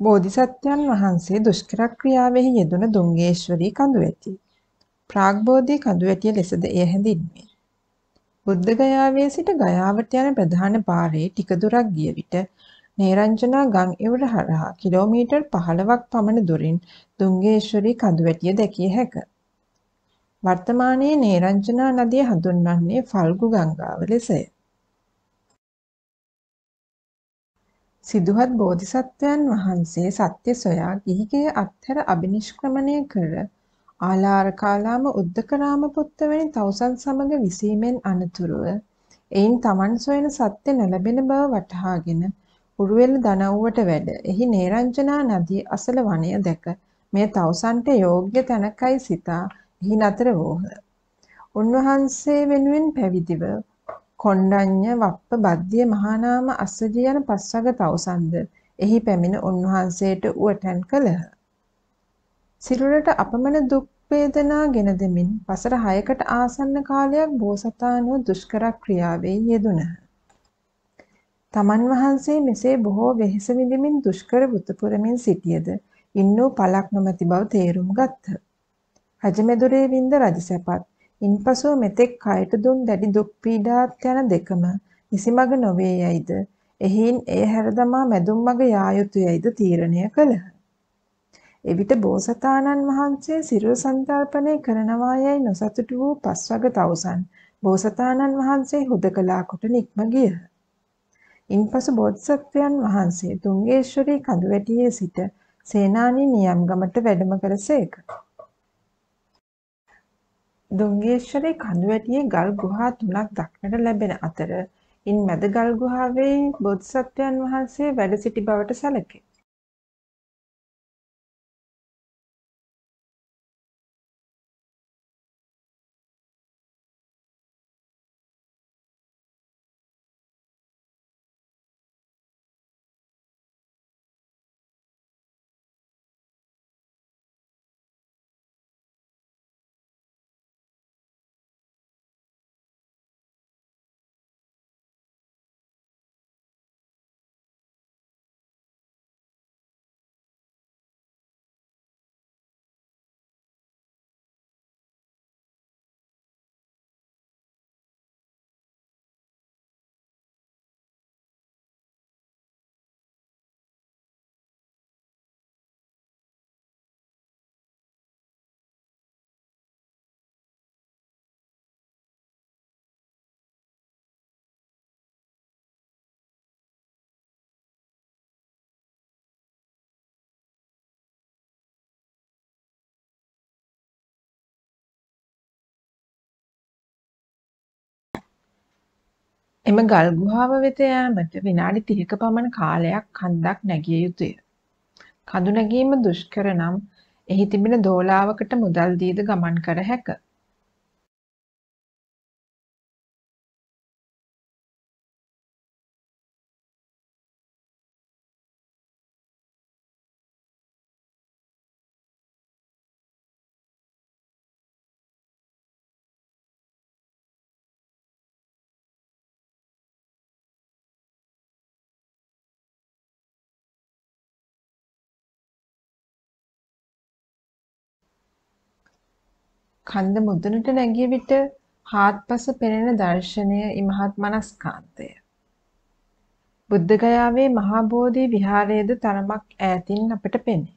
බෝධිසත්වයන් වහන්සේ දුෂ්කර ක්‍රියාවෙහි යෙදුන දුංගේශ්වරී කඳුවැටිය. ප්‍රාග්බෝධි කඳුවැටිය ලෙසද එය හැඳින්වේ. බුද්ධගයාවේ සිට ගයාවට යන ප්‍රධාන පාරේ ටික දුරක් ගිය විට නේරංජනා ගං ඉවුර හරහා කිලෝමීටර් 15ක් පමණ දුරින් දුංගේශ්වරී කඳුවැටිය දැකිය හැක. වර්තමානයේ නේරංජනා නදිය හඳුන්වන්නේ ෆල්ගු ගංගාව ලෙසය. සිදුහත් බෝධිසත්වයන් වහන්සේ සත්‍ය සොයා ගිහිගේ අත්හැර අභිනිෂ්ක්‍රමණය කර ආලාරකාලාම උද්දකරාම පුත්ත වැනි තවුසන් සමග විසීමෙන් අනතුරුව එයින් තමන් සොයන සත්‍ය නොලැබෙන බව වටහාගෙන උරුවෙල් දනව්වට වැඩ එහි නේරංජනා නදී අසල වනය දැක මෙය තවුසන්ට යෝග්‍ය තැනකයි සිතා එහි නතර වූහ. උන්වහන්සේ වෙනුවෙන් පැවිදිව කොණ්ඩඤ්ඤ වප්ප බද්දිය මහානාම අස්සජි යන පස්වග තවුසන්ද එහි පැමිණ උන්වහන්සේට උවටැන් කළහ. සිරුරට අපමණ දුක් වේදනා ගෙන දෙමින් වසර 6කට ආසන්න කාලයක් බෝසතාණෝ දුෂ්කර ක්‍රියාවේ යෙදුණහ. තමන් වහන්සේ මෙසේ බොහෝ වෙහෙස විඳිමින් දුෂ්කර වෘත පුරමින් සිටියද ඉන්නෝ පලක් නොමැති බව තේරුම් ගත්හ. රජමෙදුරේ වින්ද රජසැපත් ඉන්පසුව මෙතෙක් කයට දුන් දැඩි දුක් පීඩාත් යන දෙකම නිසිමඟ නොවේ යයිද එහින් එය හැරදමා මැදුම් මඟ යා යුතුයයිද තීරණය කළහ. එවිට බෝසතාණන් වහන්සේ සිරුර සංතර්පණය කරනවා යයි නොසතුටු වූ පස්වග තවුසන් බෝසතාණන් වහන්සේ හුදකලා කොට නික්ම ගියහ. ඉන්පසු බෝධිසත්වයන් වහන්සේ තුංගේශ්වරී කඳුවැටියේ සිට සේනානී නියම්ගමට වැඩම කරසේක. දුංගේශ්වරේ කඳුවැටියේ ගල් ගුහා තුනක් දක්නට ලැබෙන අතර ඉන් මැද ගල් ගුහාවේ බෝධිසත්වයන් වහන්සේ වැඩ සිටි බවට සැලකේ. එම ගල් ගුහාව වෙත යාමට විනාඩි 30ක පමණ කාලයක් කන්දක් නැගිය යුතුය. කඳු නැගීම දුෂ්කර නම් එහි තිබෙන දෝලාවකට මුදල් දීද ගමන් කර හැක. කන්ද මුදුනට නැගිය විට හාත්පස පෙනෙන දර්ශනය ඉමහත් මනස්කාන්තය. බුද්ධගයාවේ මහා බෝධි විහාරයද තරමක් ඈතින් අපට පෙනේ.